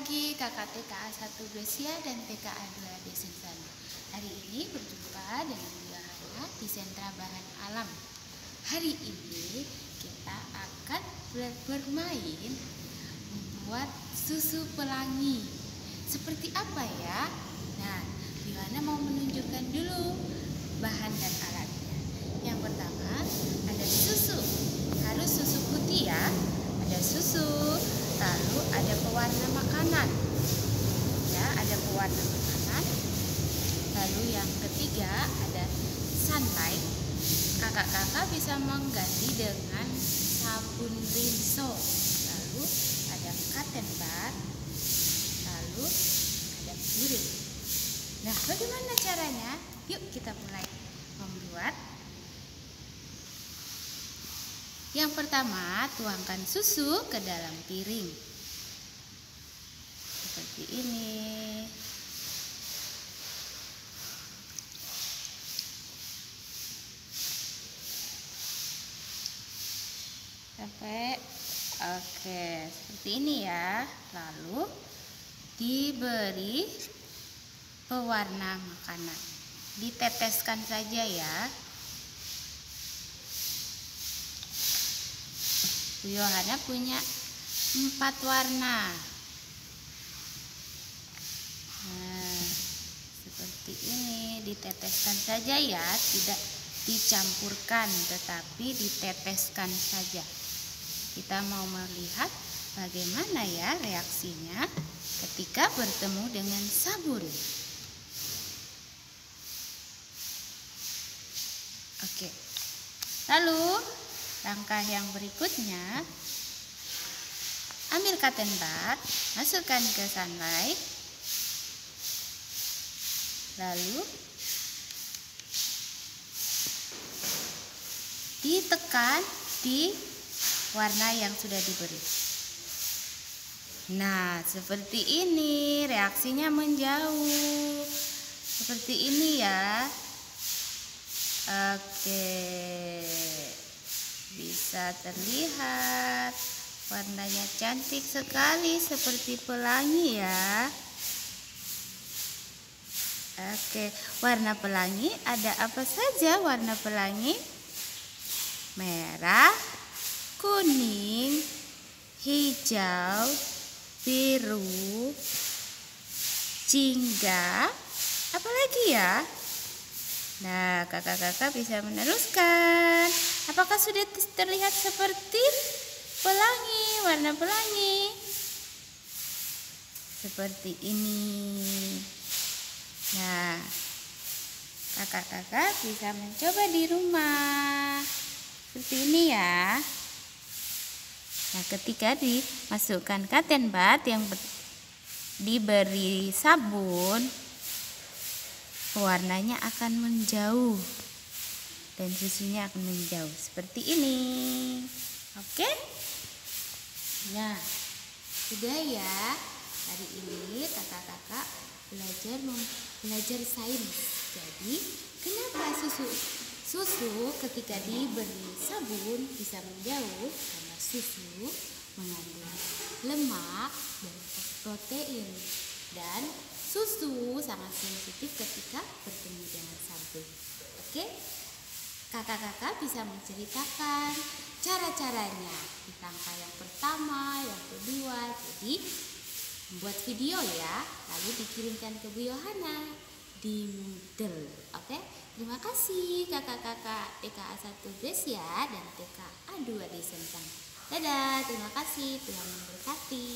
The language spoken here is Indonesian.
pagi kakak TKA 1 Gresia dan TKA 2 Desen Sanu. Hari ini berjumpa dengan Yohana di sentra bahan alam. Hari ini kita akan bermain membuat susu pelangi. Seperti apa ya? Nah, Yohana mau menunjukkan dulu bahan dan alatnya. Yang pertama ada susu, harus susu putih ya. Ada susu, lalu ada pewarna makanan. Ya ada pewarna makanan. Lalu yang ketiga ada sunlight kakak-kakak bisa mengganti dengan sabun rinso. Lalu ada cotton bud. Lalu ada piring. Nah bagaimana caranya? Yuk kita mulai membuat. Yang pertama, tuangkan susu ke dalam piring. Seperti ini. Sampai oke, seperti ini ya. Lalu diberi pewarna makanan. Diteteskan saja ya. Yohana punya empat warna. Nah, seperti ini diteteskan saja ya, tidak dicampurkan tetapi diteteskan saja. Kita mau melihat bagaimana ya reaksinya ketika bertemu dengan sabun. Oke. Lalu Langkah yang berikutnya, ambil cotton masukkan ke sunlight, lalu ditekan di warna yang sudah diberi. Nah, seperti ini reaksinya menjauh. Seperti ini ya. Oke bisa terlihat warnanya cantik sekali seperti pelangi ya Oke warna pelangi ada apa saja warna pelangi merah kuning hijau biru jingga apalagi ya Nah, kakak-kakak bisa meneruskan. Apakah sudah terlihat seperti pelangi, warna pelangi? Seperti ini. Nah, kakak-kakak bisa mencoba di rumah. Seperti ini ya. Nah, ketika dimasukkan cotton bud yang diberi sabun, warnanya akan menjauh. Dan susunya akan menjauh. Seperti ini. Oke? Nah sudah ya. Hari ini kakak-kakak belajar belajar sains jadi kenapa susu susu ketika diberi sabun bisa menjauh karena susu mengandung lemak dan protein dan Susu sangat sensitif ketika bertemu dengan sabun. Oke? Kakak-kakak bisa menceritakan cara-caranya di langkah yang pertama, yang kedua. Jadi, membuat video ya, lalu dikirimkan ke Bu Yohana di Moodle. Oke? Terima kasih kakak-kakak TKA 1 Gresia dan TKA 2 Desentang. Dadah, terima kasih. Tuhan memberkati.